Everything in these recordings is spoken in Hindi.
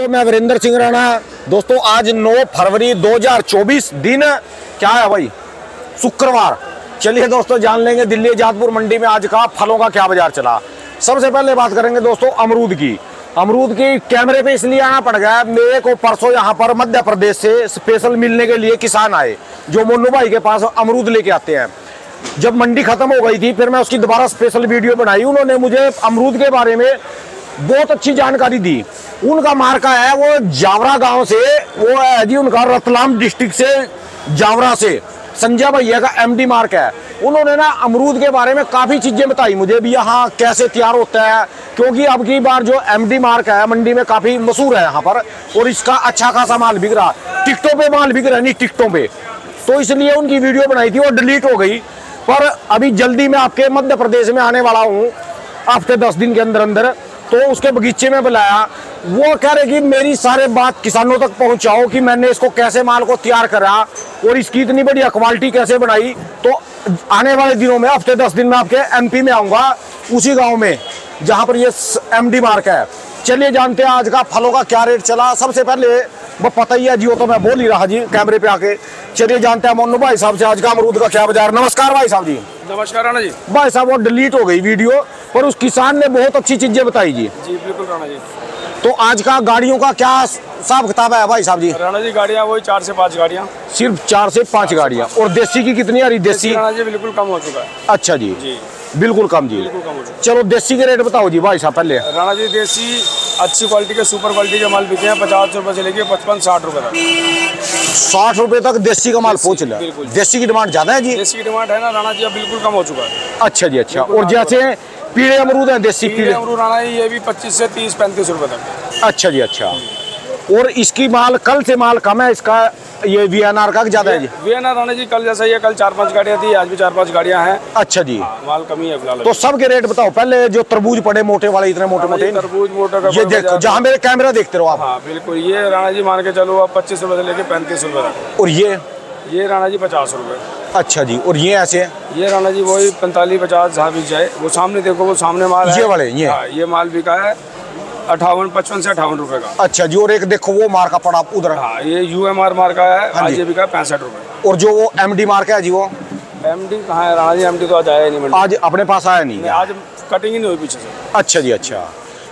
दोस्तों मैं वीरेंद्र सिंह राणा, दोस्तों, आज 9 फरवरी 2024 दिन क्या है भाई? शुक्रवार। चलिए दोस्तों, जान लेंगे दिल्ली जादपुर मंडी में आज का फलों का क्या बाज़ार चला। सबसे पहले बात करेंगे दोस्तों, अमरूद की। अमरूद की कैमरे पे इसलिए आना पड़ गया, मेरे को परसों यहाँ पर मध्य प्रदेश से स्पेशल मिलने के लिए किसान आए, जो मोनू भाई के पास अमरूद लेके आते हैं। जब मंडी खत्म हो गई थी, फिर मैं उसकी दोबारा स्पेशल वीडियो बनाई। उन्होंने मुझे अमरूद के बारे में बहुत अच्छी जानकारी दी। उनका मार्का है वो जावरा गाँव से, वो है जी उनका रतलाम डिस्ट्रिक्ट से जावरा से। संजय भैया का एमडी मार्क है। उन्होंने ना अमरूद के बारे में काफ़ी चीज़ें बताई मुझे भी यहाँ कैसे तैयार होता है, क्योंकि अब की बार जो एमडी मार्क है, मंडी में काफ़ी मशहूर है यहाँ पर, और इसका अच्छा खासा माल बिक रहा। टिकटों पे माल बिक रहा नहीं टिकटों पे। तो इसलिए उनकी वीडियो बनाई थी, वो डिलीट हो गई। पर अभी जल्दी मैं आपके मध्य प्रदेश में आने वाला हूँ, हफ़्ते दस दिन के अंदर अंदर तो उसके बगीचे में बुलाया। वो कह रहे कि मेरी सारे बात किसानों तक पहुंचाओ कि मैंने इसको कैसे माल को तैयार करा और इसकी इतनी बढ़िया क्वालिटी कैसे बनाई। तो आने वाले दिनों में हफ़्ते दस दिन में आपके एमपी में आऊँगा उसी गाँव में जहाँ पर ये एमडी मार्क है। चलिए जानते हैं आज का फलों का क्या रेट चला। सबसे पहले वो पता ही है जी वो तो मैं बोल ही रहा जी कैमरे पे आके। चलिए जानते हैं मोनू भाई साहब से आज का अमरूद का क्या बाज़ार। नमस्कार भाई साहब जी। नमस्कार राणा जी। भाई साहब वो डिलीट हो गई वीडियो पर उस किसान ने बहुत अच्छी चीज़ें बताई जी। जी बिल्कुल राणा जी। तो आज का गाड़ियों का क्या हिसाब किताब है भाई साहब जी? राणा जी गाड़ियाँ वही चार से पाँच गाड़ियाँ। सिर्फ़ चार से पाँच गाड़ियाँ। और देसी की कितनी आ रही? देसी राणा जी बिल्कुल कम हो चुका है। अच्छा जी। जी। बिल्कुल कम जी। बिल्कुल कम हो चुका चलो देसी के रेट बताओ जी भाई साहब पहले। राणा जी देसी अच्छी क्वालिटी के सुपर क्वालिटी के माल बिके हैं। पचास रुपए से लेके पचपन साठ रुपए तक। साठ रुपए तक देसी का माल पहुँच लिया बिल्कुल। देसी की डिमांड ज़्यादा है जी? देसी की डिमांड है ना राणा जी अब बिल्कुल कम हो चुका है। अच्छा जी अच्छा। और जैसे पीले अमरूद हैं देसी पीले अमरूद जी ये भी पच्चीस से तीस पैंतीस रुपए तक अच्छा जी अच्छा। और इसकी माल कल से माल कम है इसका ये वी एन आर का ज़्यादा है जी? वे ना राणा जी कल जैसा ही है कल चार पाँच गाड़ियाँ थी आज भी चार पाँच गाड़ियाँ हैं। अच्छा जी। माल कमी है फ़िलहाल। तो सबके रेट बताओ पहले जो तरबूज पड़े मोटे वाले इतने मोटे मोटे? तरबूज ये देखो जहाँ मेरे कैमरा देखते रहो आप। हाँ बिल्कुल ये राणा जी मान के चलो आप पच्चीस रुपए से लेके पैंतीस रुपए और ये? ये राणा जी पचास रुपए। अच्छा जी और ये ऐसे ये राणा जी वही पैंतालीस पचास जहाँ बिक जाए वो सामने देखो वो सामने माल है। ये वाले, ये? हाँ, ये माल बिका है अठावन पचपन से अठावन रुपए का। अच्छा जी और एक देखो वो मार का पड़ा उधर। हाँ ये यू एम आर मार का है हाँ जी। ये बिका पैंसठ रुपए। और जो वो एम डी मार का है जी वो? एम डी कहाँ है? राणा जी एम डी तो आज आया नहीं आज अपने पास आया नहीं। नहीं, आज कटिंग ही नहीं हुई पीछे से। अच्छा जी अच्छा।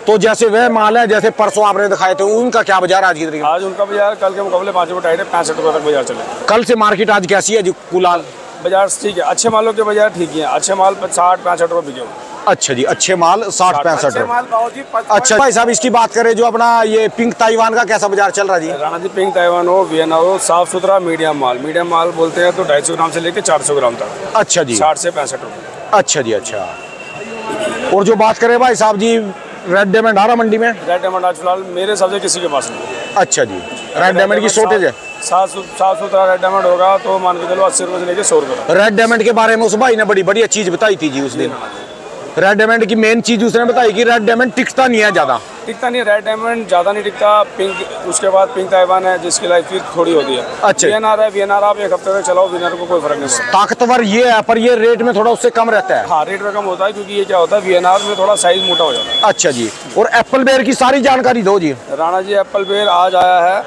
तो जैसे वह माल है जैसे परसों आपने दिखाए थे उनका क्या बाज़ार आज की तरीके आज उनका बाज़ार कल के मुकाबले पाँच रुपये टाइट है पैंसठ रुपए तक बाज़ार चले कल से मार्केट आज कैसी है जी कुलाल? बाज़ार ठीक है अच्छे मालों के बाज़ार ठीक है अच्छे माल साठ पैंसठ रुपए बिके अच्छा जी अच्छे माल साठ पैंसठ अच्छा भाई साहब इसकी बात करें जो अपना ये पिंक ताइवान का कैसा बाज़ार चल रहा जी? राणा जी पिंक ताइवान हो वियना हो साफ़ सुथरा मीडियम माल। मीडियम माल बोलते हैं तो ढाई सौ ग्राम से लेके चार सौ ग्राम तक। अच्छा जी। साठ से पैंसठ रुपए। अच्छा जी अच्छा। और जो बात करें भाई साहब जी रेड डायमंड आ रहा मंडी में? रेड डायमंड आज फ़िलहाल मेरे हिसाब से किसी के पास नहीं। अच्छा जी। रेड डायमंड की शॉर्टेज है। सात सौ सात रेड डायमंड होगा तो मान के चलो अस्सी रुपए से लेके सौ रुपए रेड डायमंड के बारे में उस भाई ने बड़ी बड़ी चीज़ बताई थी जी उस दिन। रेड डायमंड की मेन चीज़ उसने बताई कि रेड डायमंड टिकता नहीं है ज़्यादा। टिकता नहीं रेड डायमंड ज़्यादा नहीं टिकता पिंक उसके बाद पिंक ताइवान है जिसकी लाइफ फिर थोड़ी होती है। अच्छा। वीएनआर है वीएनआर आप एक हफ़्ते तक चलाओ वीएनआर को कोई फ़र्क नहीं पड़ता। ताकतवर ये है पर ये रेट में थोड़ा उससे कम रहता है। हाँ रेट में कम होता है क्योंकि ये क्या होता है वीएनआर में थोड़ा साइज़ मोटा हो जाता है। अच्छा जी। और एप्पल बेयर की सारी जानकारी दो जी। राणा जी एप्पल बेयर आज आया है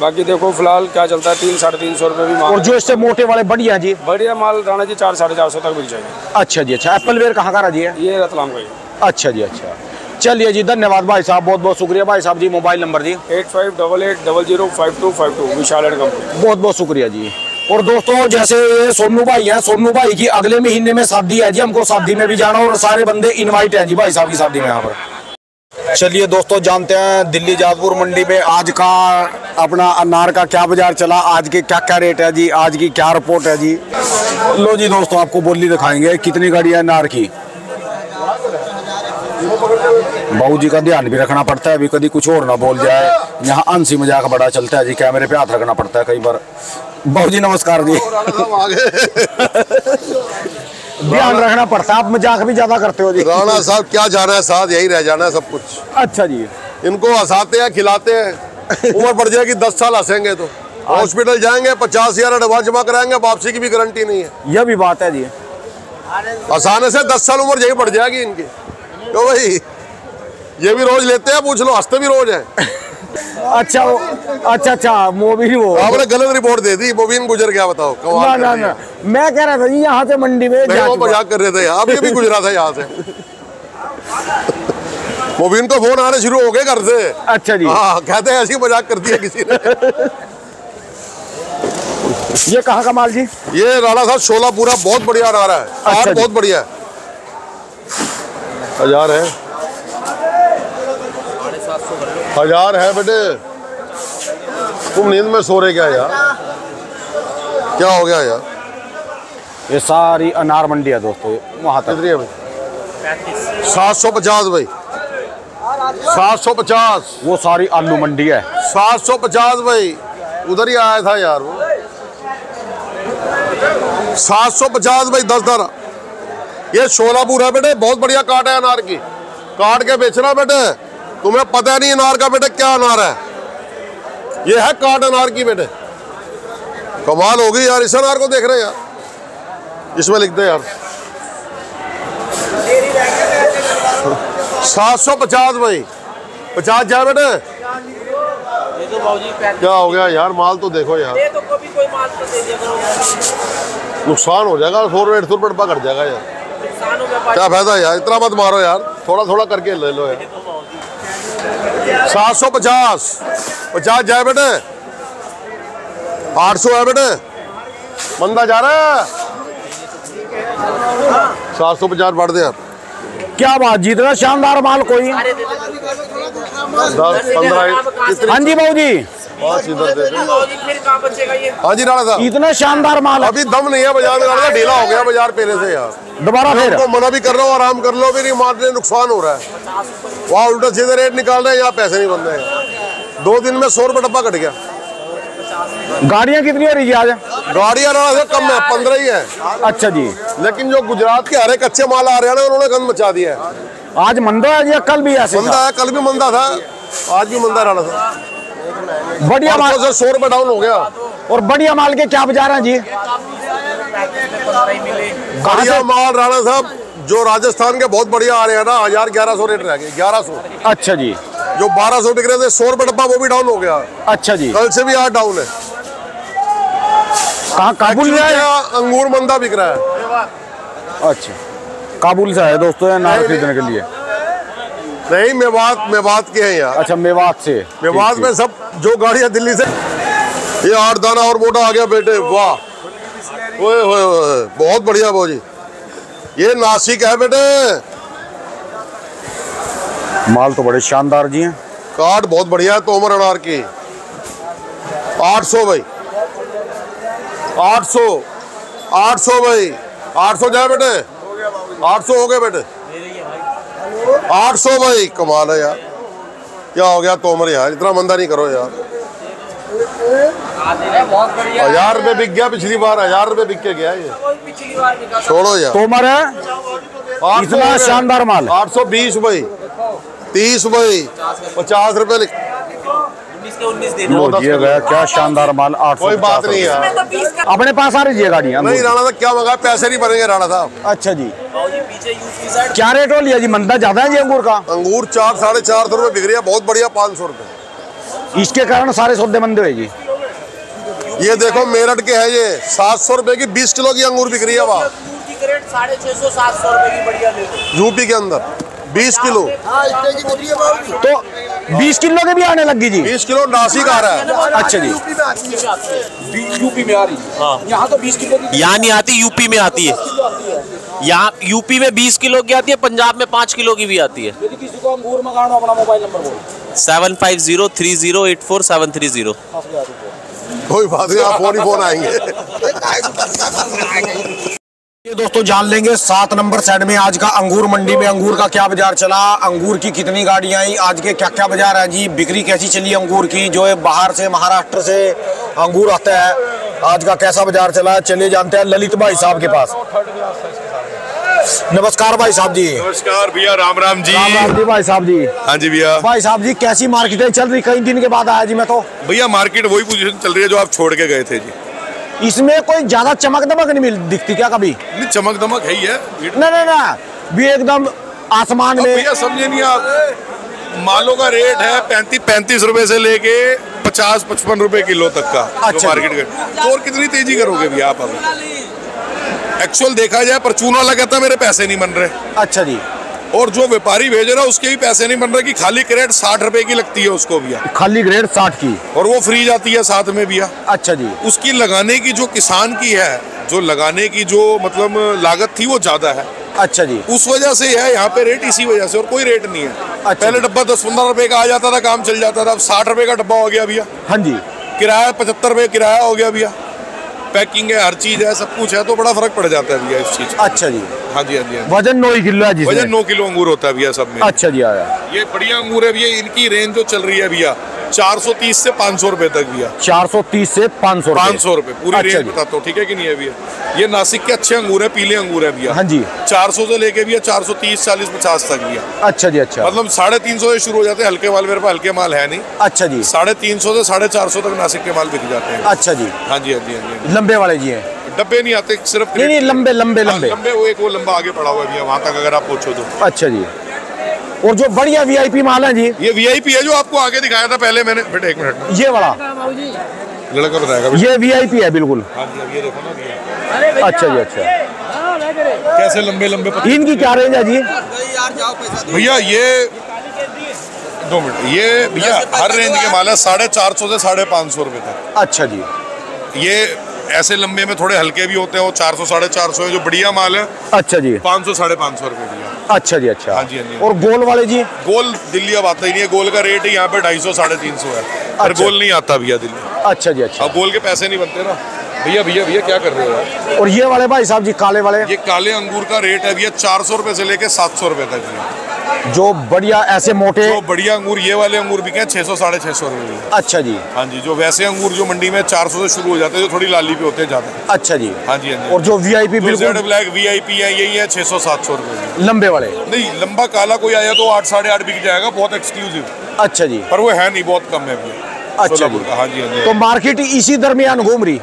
बाकी देखो फ़िलहाल क्या चलता है तीन साढ़े तीन सौ रुपये भी माल और जो इससे मोटे वाले बढ़िया जी? बढ़िया माल राणा जी चार साढ़े चार सौ तक मिल जाएगी। अच्छा जी अच्छा। एप्पल बेयर कहाँ का रहा जी है? ये रतलाम का अच्छा जी अच्छा। चलिए जी धन्यवाद भाई साहब बहुत बहुत शुक्रिया भाई साहब जी mobile number ji. Eight five double eight double zero five two five two Vishal and company. बहुत बहुत शुक्रिया जी। और दोस्तों जैसे ये सोनू भाई है सोनू भाई की अगले महीने में शादी है जी हमको शादी में भी जाना और सारे बंदे इनवाइट है जी भाई साहब की शादी में यहाँ पर। चलिए दोस्तों, जानते हैं दिल्ली जादपुर मंडी में आज का अपना अनार का क्या बाज़ार चला, आज के क्या क्या रेट है जी, आज की क्या रिपोर्ट है जी? लो जी दोस्तों, आपको बोली दिखाएँगे कितनी गाड़ी है अनार की। बहू जी का ध्यान भी रखना पड़ता है, अभी कभी कुछ और ना बोल जाए। यहाँ हँसी मज़ाक बड़ा चलता है जी, कैमरे पे हाथ रखना पड़ता है कई बार। बहू जी, नमस्कार जी। ध्यान रखना पड़ता है आप मज़ाक भी ज़्यादा करते हो जी। राणा साहब क्या जाना है? साथ यही रह जाना है सब कुछ। अच्छा जी। इनको हंसाते हैं खिलाते हैं। उम्र बढ़ जाएगी दस साल हंसेंगे तो। हॉस्पिटल जाएँगे पचास हज़ार एडवांस जमा कराएँगे वापसी की भी गारंटी नहीं है। यह भी बात है जी। हंसाने से दस साल उम्र यही बढ़ जाएगी इनकी। तो भाई ये भी रोज लेते हैं पूछ लो हँसते भी रोज हैं। अच्छा अच्छा अच्छा मोबिन वो। आपने गलत रिपोर्ट दे दी मोबिन गुजर गया बताओ ना ना ना। मैं कह रहा था जी यहाँ से मंडी में वो मज़ाक कर रहे थे आप ये भी गुजरा था यहाँ से। मोबिन को फ़ोन आने शुरू हो गए घर से। अच्छा जी। हाँ कहते हैं ऐसी मज़ाक कर दिया किसी ने। ये कहाँ का माल जी? ये राणा साहब शोला पूरा बहुत बढ़िया अनार है। अच्छा बहुत बढ़िया है। हज़ार है। हज़ार है बेटे। तुम नींद में सो रहे क्या यार? क्या हो गया यार? ये सारी अनार मंडी है दोस्तों वहाँ तक। कितनी है भाई सात सौ पचास भाई। सात सौ पचास। वो सारी आलू मंडी है। सात सौ पचास भाई। उधर ही आया था यार वो। सात सौ पचास भाई दस दाना ये शोलापुर है बेटे बहुत बढ़िया काट है अनार की। काट के बेचना बेटे। तुम्हें पता नहीं अनार का बेटा क्या अनार है। ये है काट अनार की बेटे। कमाल होगी यार इस अनार को देख रहे हैं यार। इसमें लिख दे यार। सात सौ पचास भाई। पचास जाए बेटे। क्या हो गया यार माल तो देखो यार। तो तो नुकसान हो जाएगा सौ रुपये सौ रुपये घट जाएगा यार। हो क्या फ़ायदा यार इतना मत मारो यार। थोड़ा थोड़ा करके ले लो यार। सात सौ पचास। पचास जाए बेटे। आठ सौ है बेटे। मंदा जा रहा है। सात सौ पचास बढ़ दे क्या बात जी इतना शानदार माल कोई। दस पंद्रह हाँ जी बाबू जी हाँ जी राणा साहब। इतना शानदार माल अभी दम नहीं है बाज़ार में ढीला हो गया बाज़ार पहले से यार दोबारा फिर। मना भी कर रहा हूँ आराम कर लो मेरी मार्जिन नुकसान हो रहा है। वहाँ उल्टा सीधे रेट निकाल रहे हैं यहाँ पैसे नहीं बन रहे हैं। दो दिन में सौ रुपये डब्बा कट गया। गाड़ियाँ कितनी हो रही है आज? गाड़ियाँ राणा से कम है पंद्रह ही है। अच्छा जी। लेकिन जो गुजरात के हरे कच्चे माल आ रहे हैं ना उन्होंने गंद मचा दिया है। आज मंदा है या कल भी ऐसे मंदा था? है कल भी मंदा था आज भी मंदा है राणा था। बढ़िया माल से सौ रुपये डाउन हो गया। और बढ़िया माल के क्या बाज़ार हैं जी? पंद्रह मिले बढ़िया माल राणा साहब जो राजस्थान के बहुत बढ़िया आ रहे हैं ना हज़ार ग्यारह सौ रेट रह गए ग्यारह सौ। अच्छा जी। जो बारह सौ बिक रहे थे सौ रुपये डब्बा वो भी डाउन हो गया। अच्छा जी। कल से भी आज डाउन है। कहाँ काबुल में अंगूर मंदा बिक रहा है। अच्छा। काबुल से है दोस्तों नार खरीदने के लिए? नहीं मेवात मेवात के हैं यार। अच्छा मेवात से। मेवात में सब जो गाड़ियाँ दिल्ली से ये आठ दाना और मोटा आ गया बेटे वाह। ओए होए होए बहुत बढ़िया बाबूजी ये नासिक है बेटे। माल तो बड़े शानदार जी हैं। काट बहुत बढ़िया है तोमर अनार की। आठ सौ भाई। आठ सौ आठ सौ भाई। आठ सौ जाए बेटे। आठ सौ हो गए बेटे। आठ सौ भाई कमाल है यार। क्या हो गया तोमर यार इतना मंदा नहीं करो यार। हज़ार रुपये बिक गया पिछली बार हज़ार रुपये बिक के गया ये। छोड़ो यार। तोमर है इतना शानदार माल। आठ सौ बीस भाई तीस भाई पचास रुपए दस गया क्या शानदार माल आठ कोई बात नहीं का अपने पास आ रही है गाड़ियाँ? नहीं राणा साहब क्या मंगा पैसे नहीं भरेंगे राणा साहब। अच्छा जी। क्या रेट हो लिया जी? मंदा ज़्यादा है जी अंगूर का? अंगूर चार साढ़े चार सौ रुपये बिक रही है बहुत बढ़िया पाँच सौ रुपये। इसके कारण सारे सौदे मंदे हुए जी। ये देखो मेरठ के है ये। सात सौ रुपये की बीस किलो की अंगूर बिक रही है वहाँ। दूर की करेट साढ़े छह सौ सात सौ रुपए की बढ़िया यूपी के अंदर बीस किलो। तो 20 किलो के भी आने लगी जी? बीस किलो नासिक आ रहा है। अच्छा जी। यूपी में आ रही है। यहाँ तो बीस किलो यहाँ नहीं आती यूपी में आती है। यहाँ यूपी में 20 किलो की आती है पंजाब में पाँच किलो की भी आती है। किसी को अंगूर मंगाना अपना mobile number seven five zero three zero eight four seven three zero. कोई बात नहीं, आप फ़ोन ही फ़ोन आएँगे। ये दोस्तों जान लेंगे, सात नंबर साइड में आज का अंगूर मंडी में अंगूर का क्या बाज़ार चला, अंगूर की कितनी गाड़ियाँ आई, आज के क्या क्या बाज़ार है जी, बिक्री कैसी चली अंगूर की, जो है बाहर से, महाराष्ट्र से अंगूर आता है, आज का कैसा बाज़ार चला, चलिए जानते हैं ललित भाई साहब के पास। नमस्कार भाई साहब जी। नमस्कार भैया राम राम जी। राम राम जी भाई साहब जी। हाँ जी भैया। भाई साहब जी कैसी मार्केटें चल रही कई दिन के बाद आया जी मैं तो। भैया मार्केट वही पोजीशन चल रही है जो आप छोड़ के गए थे जी। इसमें कोई ज़्यादा चमक दमक नहीं मिल दिखती क्या कभी? नहीं चमक दमक है ही। है ना ना ना। भी एकदम आसमान में। भैया समझे नहीं आप। मालों का रेट है पैंतीस पैंतीस रुपए से लेके पचास पचपन रुपए किलो तक का अच्छा। मार्केट का तो और कितनी तेज़ी करोगे भैया आप अभी एक्चुअल देखा जाए परचून वाला कहता है मेरे पैसे नहीं बन रहे। अच्छा जी। और जो व्यापारी भेज रहा है उसके भी पैसे नहीं बन रहे कि खाली क्रेट साठ रुपए की लगती है उसको भैया। खाली ग्रेड साठ की। और वो फ्री जाती है साथ में भैया। अच्छा जी। उसकी लगाने की जो किसान की है जो लगाने की जो मतलब लागत थी वो ज़्यादा है। अच्छा जी। उस वजह से है यहाँ पे रेट इसी वजह से और कोई रेट नहीं है। अच्छा। पहले डब्बा दस पंद्रह रुपए का आ जाता था काम चल जाता था अब साठ रुपए का डब्बा हो गया भैया। हाँ जी। किराया पचहत्तर रुपए किराया हो गया भैया। पैकिंग है हर चीज़ है सब कुछ है तो बड़ा फ़र्क पड़ जाता है भैया इस चीज़ अच्छा जी। हाँ जी हाँ जी हाँ वज़न नौ किलो है वज़न नौ किलो अंगूर होता है भैया सब में। अच्छा जी आया। ये बढ़िया अंगूर है भैया इनकी रेंज जो चल रही है भैया। 430 से 500 रुपए तक भैया चार सौ तीस से पाँच सौ पाँच सौ रुपए पूरी अच्छा रेंज। बताता हूँ ठीक है कि नहीं है भैया? ये नासिक के अच्छे अंगूर है पीले अंगूर है भैया। हाँ जी। 400 से लेके भैया 430 40 50 तक भैया अच्छा जी अच्छा। मतलब साढ़े तीन सौ से शुरू हो जाते हैं हल्के माल मेरे पास हल्के माल है नहीं। अच्छा जी। साढ़े तीन सौ से साढ़े चार सौ तक नासिक के माल बिक जाते हैं। अच्छा जी। हाँ जी हाँ जी हाँ जी लंबे वाले जी है। डब्बे नहीं आते सिर्फ़ नहीं नहीं लंबे लंबे हाँ, लंबे। लंबे वो एक वो लंबा आगे पड़ा हुआ है भैया वहाँ तक अगर आप पूछो तो। अच्छा जी। और जो बढ़िया वीआईपी माल है जी। ये वीआईपी है जो आपको आगे दिखाया था पहले मैंने। बेटा एक मिनट। ये वाला। लड़का बताएगा। ये वीआईपी है बिल्कुल। हाँ अब ये देखो ना अच्छा जी अच्छा। कैसे लंबे लंबे पत्ते इनकी क्या रेंज है जी? भैया ये दो मिनट। ये भैया हर रेंज के माल है साढ़े चार सौ से साढ़े पाँच सौ रुपए तक। अच्छा जी। ये ऐसे लंबे में थोड़े हल्के भी होते हैं वो चार सौ साढ़े चार सौ जो बढ़िया माल है। अच्छा जी। पाँच सौ साढ़े पाँच सौ रुपए भैया अच्छा जी अच्छा। हाँ जी, हाँ जी। और गोल वाले जी? गोल दिल्ली अब आता ही नहीं है। गोल का रेट यहाँ पे ढाई सौ साढ़े तीन सौ है। पर अच्छा। गोल नहीं आता भैया दिल्ली। अच्छा जी अच्छा। अब गोल के पैसे नहीं बनते ना। भैया भैया भैया क्या कर रहे हो यार? और ये वाले भाई साहब जी काले वाले? ये काले अंगूर का रेट है भैया चार सौ रुपए से लेके सात सौ रुपए तक। जो बढ़िया ऐसे मोटे जो बढ़िया अंगूर ये वाले अंगूर बिके छह सौ साढ़े छह सौ रुपए अच्छा जी। हाँ जी जो वैसे अंगूर जो मंडी में चार सौ से शुरू हो जाते हैं जो थोड़ी लाली पे होते हैं ज़्यादा। अच्छा जी। हाँ जी हाँ जी। और जो वी आई जेड बिल्कुल ब्लैक वी आई पी है यही है छह सौ सात सौ रुपए लंबे वाले। नहीं लंबा काला कोई आया तो आठ साढ़े आठ बिक जाएगा बहुत एक्सक्लूसिव अच्छा जी। पर वो है नहीं बहुत कम है अच्छा हाँ जी हाँ जी। तो मार्केट इसी दरमियान घूम रही?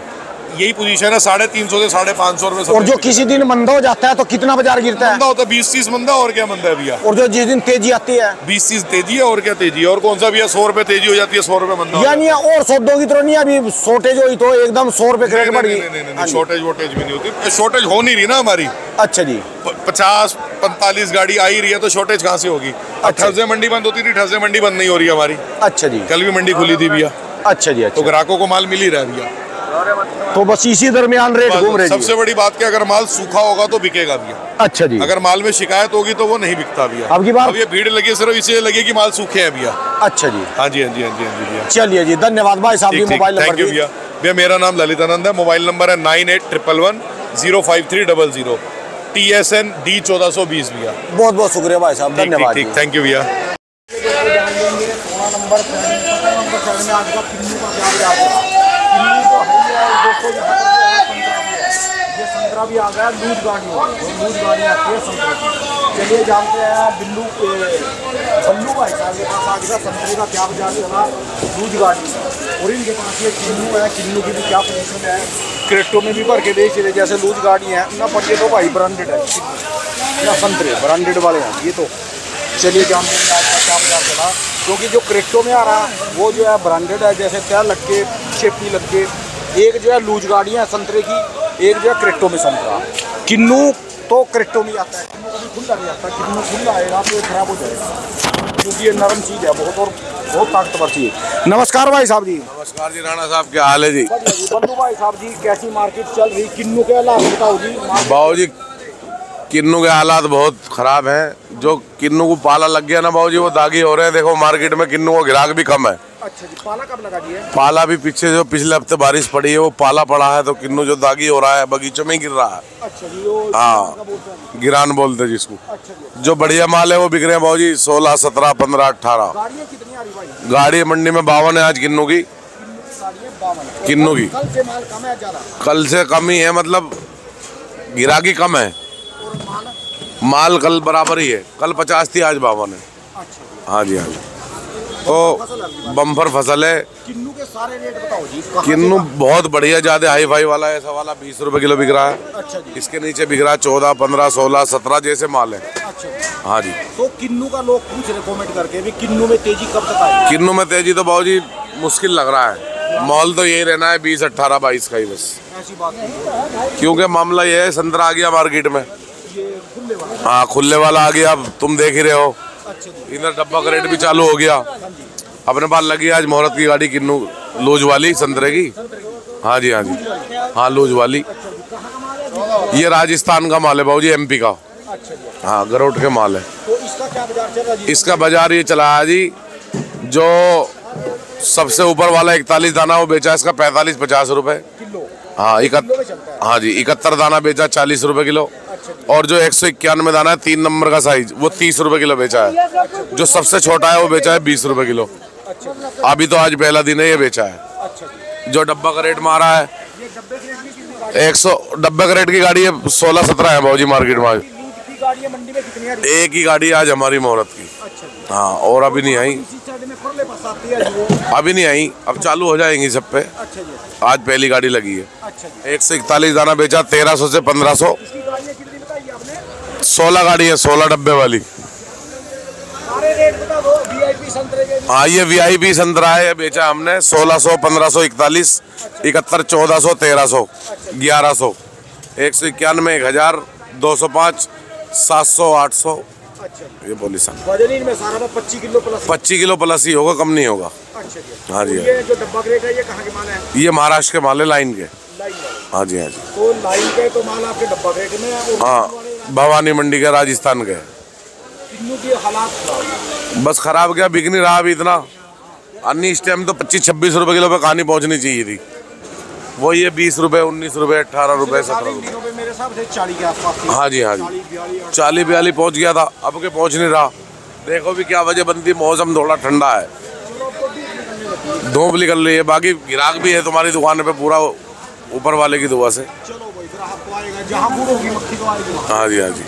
यही पोजीशन है साढ़े तीन सौ से साढ़े पाँच सौ रुपए और जो किसी दिन मंदा हो जाता है तो कितना बाज़ार गिरता है? मंदा होता है बीस तीस मंदा और क्या मंदा है भैया? और जो जिस दिन तेज़ी आती है। बीस तीस तेज़ी है और क्या तेज़ी है? और कौन सा भैया सौ रुपए तेज़ी हो जाती है सौ रुपए मंदा यानी और सौदों की तरह नहीं अभी शॉर्टेज हुई तो एकदम सौ रुपए है। बढ़ गई। नहीं, हाँ। शॉर्टेज वोटेज भी नहीं होती। शॉर्टेज हो नहीं रही ना हमारी। अच्छा जी। पचास पैंतालीस गाड़ी आ ही रही है तो शॉर्टेज कहाँ से होगी? अच्छा। मंडी बंद होती थी ठर्जे मंडी बंद नहीं हो रही हमारी। अच्छा जी। कल भी मंडी खुली थी भैया। अच्छा जी अच्छा। तो ग्राहकों को माल मिल ही रहा है भैया। तो बस इसी दरमियान रेट घूम रहे सबसे बड़ी बात क्या अगर माल सूखा होगा तो बिकेगा भैया अच्छा जी अगर माल में शिकायत होगी तो वो नहीं बिकता भैया अब की बार- अब ये भीड़ लगी सिर्फ़ इसलिए लगी कि माल सूखे हैं भैया अच्छा जी हाँ जी हाँ जी हाँ जी हाँ जी भैया चलिए जी धन्यवाद भाई साहब जी मोबाइल थैंक नंबर यू भैया भैया मेरा नाम ललित आनंद है मोबाइल नंबर है nine eight triple one zero five three double zero T S N D चौदह सौ बीस भैया बहुत बहुत शुक्रिया भाई साहब धन्यवाद ठीक थैंक यू भैया भी आ गया लूज गाड़ी लूज गाड़ी आती है चलिए जानते हैं बिल्लू बल्लू भाई साहब के पास आ गया संतरे का क्या बाज़ार चला लूज गाड़ी और इनके पास ये किन्नू है किन्नू की भी क्या पोजीशन है क्रेटो में भी भर के बेच रहे जैसे लूज गाड़ी है ना पर ये तो भाई ब्रांडेड है ना संतरे ब्रांडेड वाले हैं, ये तो। चलिए जानते हैं, आज का क्या बाज़ार चला। क्योंकि जो क्रेटो में आ रहा वो जो है ब्रांडेड है, जैसे तय लग के शेपी लग के एक जो है लूज गाड़ियाँ हैं संतरे की एक जो है क्रेटो में संतरा। किन्नू तो क्रेटो में आता है। किन्नू कभी खुला नहीं आता। किन्नू खुला आएगा तो खराब हो जाएगा। क्योंकि ये नरम चीज़ है बहुत और बहुत ताकतवर चीज़ नमस्कार भाई साहब जी। नमस्कार जी राणा साहब क्या हाल है जी? बंधु भाई साहब जी कैसी मार्केट चल रही? किन्नू के हालात बताओ जी। बाबू जी किन्नू के हालात बहुत खराब हैं। जो किन्नू को पाला लग गया ना बाबू जी वो दागी हो रहे हैं। देखो मार्केट में किन्नू का ग्राहक भी कम है। अच्छा जी पाला कब लगा दिए पाला भी पीछे जो पिछले हफ़्ते बारिश पड़ी है वो पाला पड़ा है तो किन्नू जो दागी हो रहा है बगीचों में गिर रहा है। अच्छा जी वो हाँ। गिरान बोलते हैं जिसको। अच्छा जी। जो बढ़िया माल है वो बिक रहे हैं बाबू जी सोलह सत्रह पंद्रह अट्ठारह गाड़ियाँ कितनी आ रही भाई? गाड़ी मंडी में बावन है आज किन्नू की। किन्नू की। कल से कम है ही मतलब गिराकी कम है। माल? माल कल बराबर ही है कल पचास थी आज बावन है। अच्छा हाँ जी हाँ जी। ओ बम्पर फ़सल है। किन्नू के सारे रेट बताओ जी किन्नू बहुत बढ़िया ज़्यादा हाई फाई वाला ऐसा वाला बीस रुपए किलो बिक रहा है। अच्छा जी। इसके नीचे बिक रहा है चौदह पंद्रह सोलह सत्रह जैसे माल है। अच्छा हाँ जी। तो किन्नू का लोग पूछ रहे कमेंट करके भी किन्नू में तेज़ी कब तक आएगी? किन्नू में तेज़ी तो बहुत जी मुश्किल लग रहा है। मॉल तो यही रहना है बीस अट्ठारह बाईस का ही बस। ऐसी बात नहीं क्योंकि मामला ये है संतरा आ गया मार्केट में। हाँ खुले वाला आ गया तुम देख ही रहे हो। अच्छा इधर डब्बा का रेट भी चालू हो गया। अपने पास लगी आज मुहूर्त की गाड़ी, किन्नू लूज वाली, संतरे की। हाँ जी हाँ जी। हाँ लूज वाली। ये राजस्थान का माल है भाऊ जी एमपी का। हाँ गरोट के माल है। इसका बाज़ार ये चला है जी, जो सबसे ऊपर वाला इकतालीस दाना वो बेचा इसका पैंतालीस, पचास किलो हाँ इकहत्तर हाँ जी, इकहत्तर दाना बेचा चालीस रुपए किलो। और जो एक सौ इक्यानवे दाना है, तीन नंबर का साइज़, वो तीस रुपए किलो बेचा है। जो सबसे छोटा है, वो बेचा है बीस रुपए किलो। अच्छा। अभी तो आज पहला दिन है ये बेचा है। अच्छा जो। डब्बा का रेट मारा है? एक सौ डब्बे का रेट की गाड़ी है सोलह सत्रह है भाजी मार्केट में एक ही गाड़ी आज हमारी मुहूर्त की। अच्छा हाँ और अभी नहीं आई। अभी नहीं आई अब चालू हो जाएँगी सब पे। अच्छा आज पहली गाड़ी लगी है। अच्छा एक सौ इकतालीस दाना बेचा तेरह सौ से पंद्रह सौ। सोलह गाड़ी है सोलह डब्बे वाली सारे रेट बता दो वीआईपी संतरे के हाँ ये वी आई पी संतरा है बेचा हमने सोलह सौ पंद्रह सौ इकतालीस इकहत्तर चौदह सौ तेरह सौ ग्यारह सौ। एक सौ इक्यानवे एक हज़ार दो सौ पाँच सात सौ आठ सौ। अच्छा। ये पॉलिसन पच्चीस किलो प्लस पच्चीस किलो प्लस ही होगा कम नहीं होगा। अच्छा हाँ जी, तो ये जो डब्बा ग्रेड है ये कहाँ के माल है? ये महाराष्ट्र के माल है लाइन के। हाँ जी हाँ जी। तो लाइन के तो माल आपके डब्बा ग्रेड में हाँ भवानी मंडी के राजस्थान के। बस खराब क्या? बिक नहीं रहा अभी इतना। अन्य इस टाइम तो पच्चीस छब्बीस रुपए किलो पे कहानी पहुंचनी चाहिए थी। वो ये बीस रुपए उन्नीस रुपए अट्ठारह रुपए सत्रह रुपए। हाँ जी हाँ जी। चालीस बयालीस पहुँच गया था। अब के पहुँच नहीं रहा। देखो भी क्या वजह बनती मौसम थोड़ा ठंडा है। धूप निकल रही है। बाकी गिराक भी है तुम्हारी दुकान पे पूरा ऊपर वाले की दुआ से। तो वहाँ हाँ जी हाँ जी।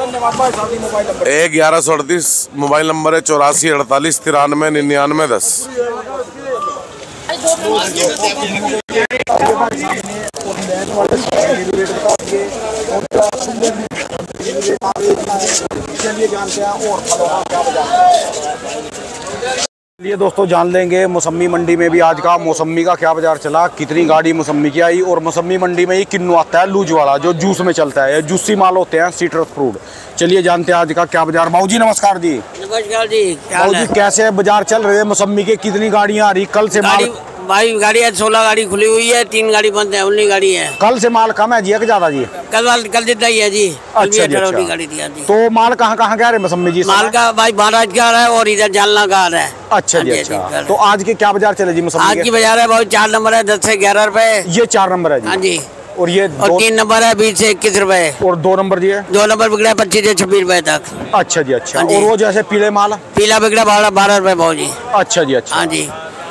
एक ग्यारह सौ अड़तीस, मोबाइल नंबर है, चौरासी, अड़तालीस, तिरानवे, निन्यानवे, दस। चलिए जानते हैं और चलिए दोस्तों जान लेंगे मौसमी मंडी में भी आज का मौसमी का क्या बाज़ार चला कितनी गाड़ी मौसमी की आई और मौसमी मंडी में ही किन्नू आता है लूज वाला जो जूस में चलता है जूसी माल होते हैं सीट्रस फ्रूट चलिए जानते हैं आज का क्या बाज़ार। भाव जी नमस्कार जी। नमस्कार जी भाव जी कैसे बाज़ार चल रहे हैं? मौसमी के कितनी गाड़ियाँ आ रही? कल से गाड़ी माल भाई गाड़ी है सोलह गाड़ी खुली हुई है तीन गाड़ी बंद है उन्नीस गाड़ी है। कल से माल कम है जी है ज़्यादा जी? कल वाल कल जितना ही है जी। अच्छा जी, अच्छा। गाड़ी थी हाँ जी। तो माल कहाँ कहाँ का रहे मौसमी जी माल का भाई महाराज का आ रहा है और इधर जालना का आ रहा है। अच्छा जी हाँ अच्छा। तो आज के क्या बाज़ार चले जी मौसमी आज की? बाज़ार है भाई चार नंबर है दस से ग्यारह रुपए। ये चार नंबर है हाँ जी। जी और ये और तीन नंबर है बीस से इक्कीस रुपए। और दो नंबर जी है? दो नंबर बिगड़ा है पच्चीस से छब्बीस रुपए तक। अच्छा जी अच्छा। हाँ और वो जैसे पीले माल? पीला बिगड़ा बारह बारह रुपए भाव जी। अच्छा जी अच्छा। हाँ जी।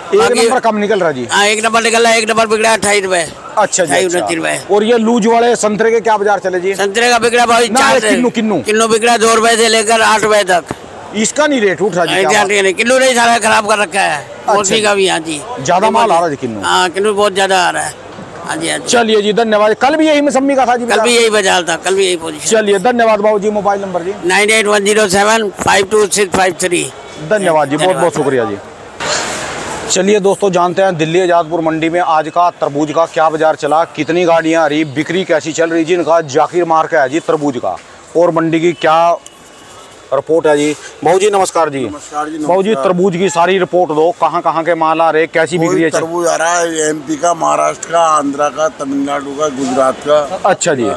एक नंबर कम निकल रहा जी। हाँ एक नंबर निकल रहा है एक नंबर बिगड़ा है अट्ठाईस रुपए। अच्छा जी अच्छा। रुपए। और ये लूज वाले संतरे के क्या बाज़ार चले जी? संतरे का बिगड़ा भाई चार ये किन्नू, किन्नू। किन्नू बिगड़ा दो रुपए से लेकर आठ रुपए तक। इसका नहीं रेट उठ रहा जी? रखिए, किन्नू नहीं सारा खराब कर रखा है। मोती का भी हाँ जी। ज़्यादा माल आ रहा है किन्नू। हाँ किन्नू बहुत ज़्यादा आ रहा है। हाँ हाँ चलिए जी धन्यवाद। कल भी यही मौसमी का था जी कल भी यही बाज़ार था कल भी यही पोजीशन चलिए धन्यवाद बाबू जी मोबाइल नंबर जी। Nine eight one zero seven five two six five three. धन्यवाद जी बहुत बहुत शुक्रिया जी। चलिए दोस्तों जानते हैं दिल्ली आजादपुर मंडी में आज का तरबूज का क्या बाज़ार चला कितनी गाड़ियाँ आ रही बिक्री कैसी चल रही जिनका जाकिर मार्क है जी तरबूज का। और मंडी की क्या रिपोर्ट है जी? बाबू जी नमस्कार जी। नमस्कार जी बाबू जी तरबूज की सारी रिपोर्ट दो कहाँ कहाँ के माल आ रहे कैसी बिक्री है तरबूज आ रहा है एमपी का महाराष्ट्र का आंध्रा का तमिलनाडु का गुजरात का। अच्छा जी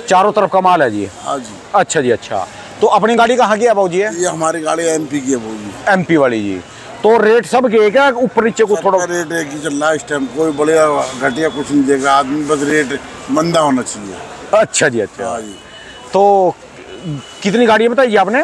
चारों तरफ़ का माल है जी? हाँ जी। अच्छा जी अच्छा। तो अपनी गाड़ी कहाँ की है बाबू जी? ये हमारी गाड़ी एमपी की है वो जी। एमपी वाली जी। तो रेट सब के क्या ऊपर नीचे को थोड़ा? रेट एक ही चल रहा है इस टाइम कोई बढ़िया घटिया कुछ नहीं देगा आदमी बस रेट मंदा होना चाहिए। अच्छा जी अच्छा। हाँ जी। तो कितनी गाड़ियाँ बताइए आपने?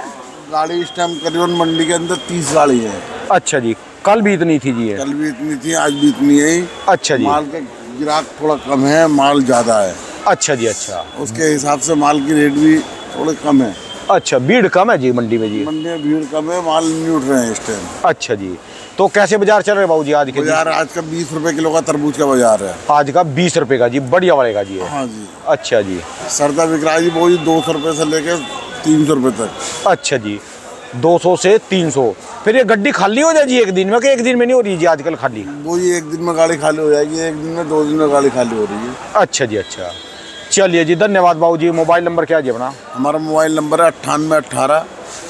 गाड़ी इस टाइम करीबन मंडी के अंदर तीस गाड़ी है। अच्छा जी कल भी इतनी थी जी कल भी इतनी थी आज भी इतनी है। अच्छा जी। माल का गिराक थोड़ा कम है माल ज़्यादा है। अच्छा जी अच्छा। उसके हिसाब से माल की रेट भी थोड़े कम है। अच्छा भीड़ कम है जी मंडी में जी? मंडी में भीड़ कम है माल नहीं उठ रहे हैं इस टाइम अच्छा जी तो कैसे बाज़ार चल रहे हैं बाबू जी आज के बाज़ार आज का बीस रुपए किलो का तरबूज का बाज़ार है। आज का बीस रुपए का जी बढ़िया वाले का जी है। हाँ जी। अच्छा जी। सरदा बिक रहा है जी वो जी दो सौ रुपये से लेके तीन सौ रुपये तक। अच्छा जी 200 से 300 फिर ये गड्डी खाली हो जाए जी एक दिन में कि एक दिन में नहीं हो रही जी आजकल खाली? वो जी एक दिन में गाड़ी खाली हो जाएगी एक दिन में दो दिन में गाड़ी खाली हो रही है। अच्छा जी अच्छा। चलिए जी धन्यवाद बाबू जी मोबाइल नंबर क्या जी अपना? हमारा मोबाइल नंबर है अट्ठानवे अट्ठारह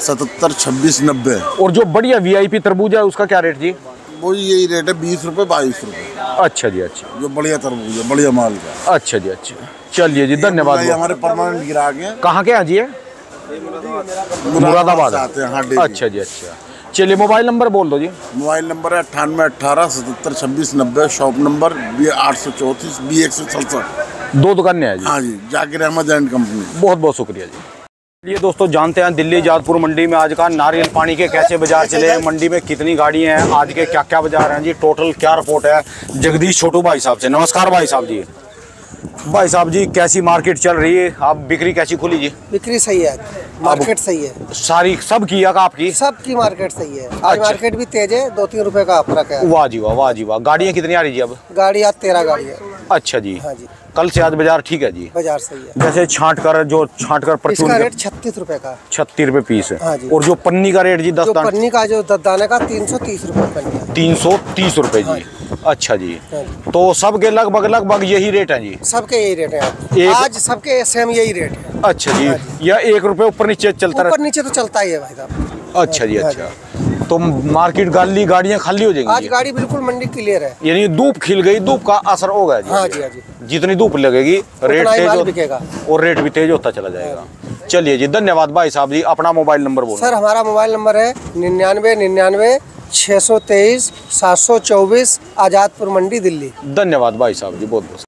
सतहत्तर छब्बीस नब्बे। और जो बढ़िया वीआईपी तरबूज है उसका क्या रेट जी? वो यही रेट है बीस रुपये बाईस रुपये अच्छा जी अच्छा। जो बढ़िया तरबूज है बढ़िया माल का। अच्छा जी अच्छा। चलिए जी धन्यवाद हमारे परमानेंट गिराक हैं कहाँ के हैं जी मुरादाबाद। आते हैं हाँ अच्छा जी अच्छा। चलिए मोबाइल नंबर बोल दो जी। मोबाइल नंबर है अट्ठानवे अट्ठारह सतहत्तर छब्बीस नब्बे शॉप नंबर बी आठ सौ चौंतीस बी एक सौ सड़सठ। दो दुकानें हैं जी। हाँ जी जाकिर अहमद एंड कंपनी। बहुत बहुत शुक्रिया जी। ये दोस्तों जानते हैं दिल्ली जादपुर मंडी में आज का नारियल पानी के कैसे बाज़ार चले हैं मंडी में कितनी गाड़ियाँ हैं आज के क्या क्या बाज़ार हैं जी टोटल क्या रिपोर्ट है? जगदीश छोटू भाई साहब से। नमस्कार भाई साहब जी। भाई साहब जी कैसी मार्केट चल रही है? आप बिक्री कैसी खुली जी? बिक्री सही है। मार्केट सही है। सारी सब किया का आपकी? सबकी मार्केट सही है। आज अच्छा। मार्केट भी तेज है दो तीन रुपए का फ़र्क है। वाह जी वाह वाह जी वाह। गाड़ियाँ कितनी आ रही जी अब? गाड़ी आज तेरह गाड़ी है अच्छा जी। हाँ जी। कल से आज बाज़ार ठीक है जी। बाज़ार सही है। जैसे छांट कर जो छांट कर इसका परचून रेट छत्तीस रुपए का। छत्तीस रुपए पीस हाँ। जी। और जो पन्नी का रेट जी दस जो दाने पन्नी का जो दस दाने का तीन सौ तीस रूपए तीन सौ तीस रुपए जी। अच्छा जी। हाँ तो सबके लगभग लगभग यही रेट है जी। सबके यही रेट है। एक- आज सबके सेम यही रेट है। अच्छा जी। या एक रुपए ऊपर नीचे चलता ऊपर नीचे तो चलता ही है भाई साहब। अच्छा जी हाँ अच्छा। तो मार्केट गाली गाड़ियाँ खाली हो जाएँगी आज गाड़ी बिल्कुल मंडी क्लियर है। यानी धूप खिल गई धूप का असर होगा जी। हाँ जी हाँ जी। जितनी धूप लगेगी रेट तेज बिकेगा। और रेट भी तेज होता चला जाएगा। चलिए जी धन्यवाद भाई साहब जी अपना मोबाइल नंबर बोलो। सर हमारा मोबाइल नंबर है निन्यानवे निन्यानवे छः सौ तेईस सात सौ चौबीस आज़ादपुर मंडी दिल्ली। धन्यवाद भाई साहब जी बहुत बहुत